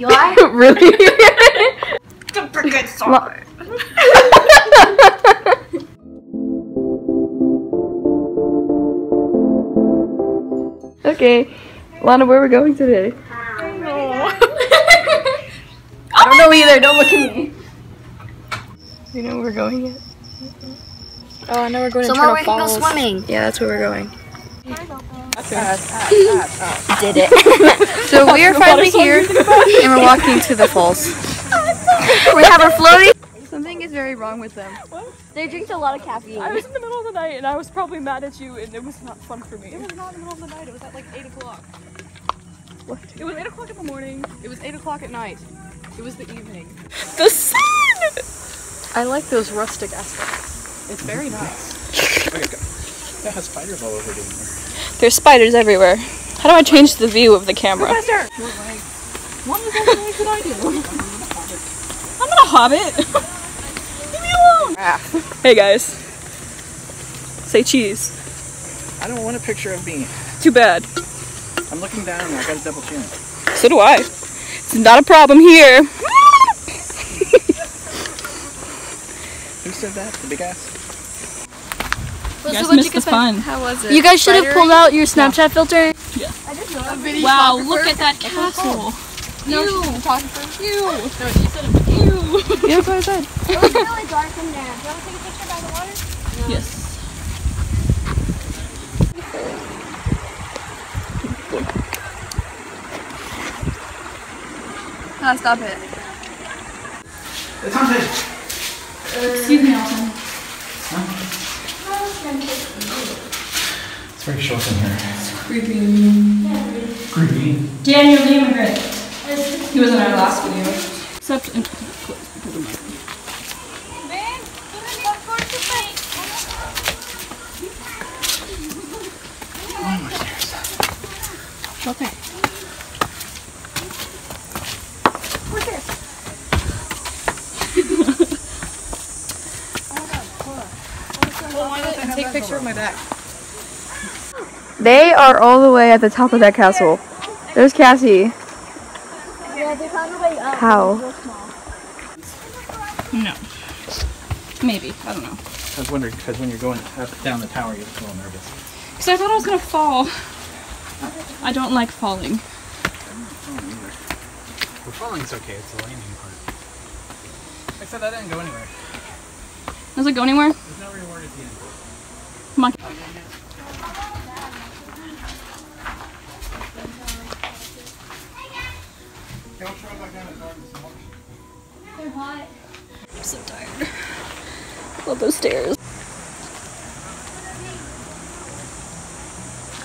You are? really? it's a pretty good song. okay. Lana, where are we going today? I don't know either. Don't look at me. You know where we're going yet? Oh, I know we're going to Somewhere Turtle we can go swimming. Yeah, that's where we're going. Did it. So we are finally here, and we're walking to the falls. we have our floaty. Something is very wrong with them. What? They drink a lot of caffeine. I was in the middle of the night and I was probably mad at you and it was not fun for me. It was not in the middle of the night, it was at like 8 o'clock. What? It was 8 o'clock in the morning, it was 8 o'clock at night. It was the evening. The sun! I like those rustic aspects. It's very nice. That has spiders all over it. There's spiders everywhere. How do I change the view of the camera? Professor! One of the things that I do. I'm not a hobbit. Leave me alone. Ah. Hey guys. Say cheese. I don't want a picture of me. Too bad. I'm looking down and I got a double chin. So do I. It's not a problem here. Who said that? The big ass? You guys missed the fun. How was it? You guys should have pulled out your Snapchat filter. Yeah. Wow, look at that castle. No, Ew. Ew. No, she said it. Ew. Yeah, that's what I said. It was really dark in there. Do you want to take a picture by the water? Yes. Ah, stop it. It's haunted! Excuse me, Alton. It's very short in here. Creepy. Creepy. Daniel the immigrant. He was in our last video. Except in oh, Okay. Take a picture of my back. They are all the way at the top of that castle. There's Cassie. Yeah, they found a way up. How? No. Maybe. I don't know. I was wondering, because when you're going up down the tower, you get a little nervous. Because I thought I was going to fall. I don't like falling. Well, falling's okay, it's the landing part. Except that didn't go anywhere. Does it go anywhere? There's no reward at the end. Come on. I'm so tired. Love those stairs.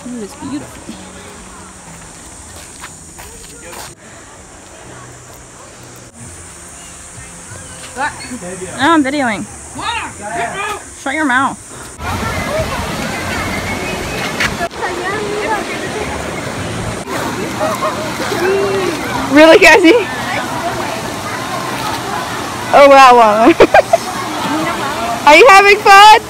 Ooh, it's beautiful. Oh, I'm videoing. Shut your mouth. Really, Cassie? Oh wow, wow. Are you having fun?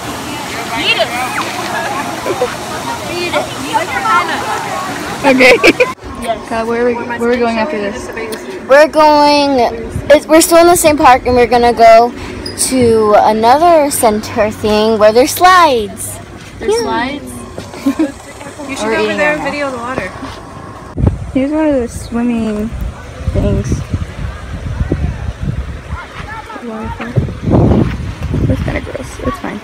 Okay. God, where are we? Where are we going after this? We're going. It's, we're still in the same park, and we're gonna go to another center thing where there's slides. There's slides. You should go over there and video the water. Here's one of the swimming things. Waterfall. That's kind of gross. It's fine.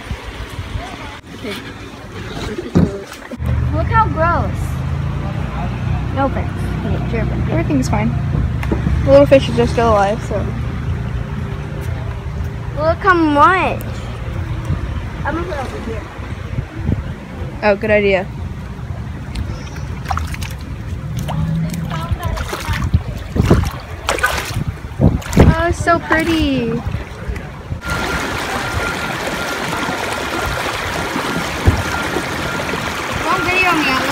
Look how gross. No offense. Okay, Everything's fine. The little fish is just still alive, so. Look how much. I'm gonna put it over here. Oh, good idea. So pretty. Don't video me. I'm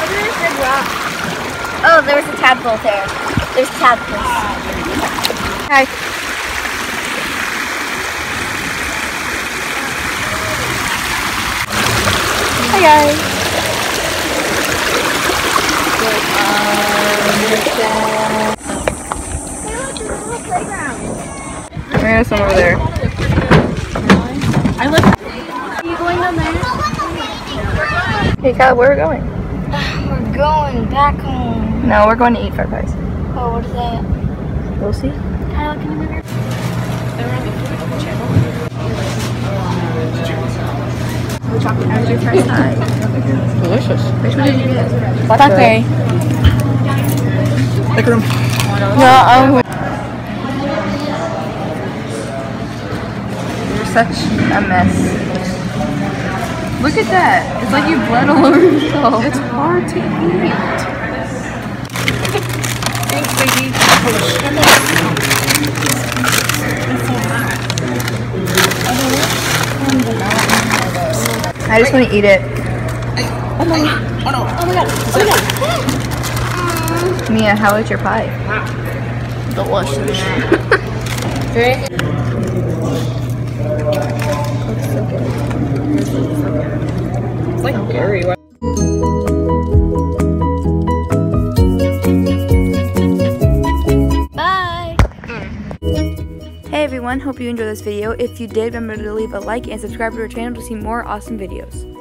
Look at this big rock. Oh, there was a tadpole there. There's tadpoles. Hi. Hi guys. There's some over there. I live. Hey, Caleb, where are we going? We're going back home. No, we're going to eat fried pies. Oh, what is that? We'll see. Kyle, can you move your Delicious. Which one did you get? Okay. Make room. No, I'm. Such a mess. Look at that. It's like you bled all over yourself. It's hard to eat. Thanks, baby. I just want to eat it. Oh my god. Oh no. Oh my god. Oh my god. Mia, how was your pie? delicious? It's like Gary. Bye. Hey everyone, hope you enjoyed this video. If you did, remember to leave a like and subscribe to our channel to see more awesome videos.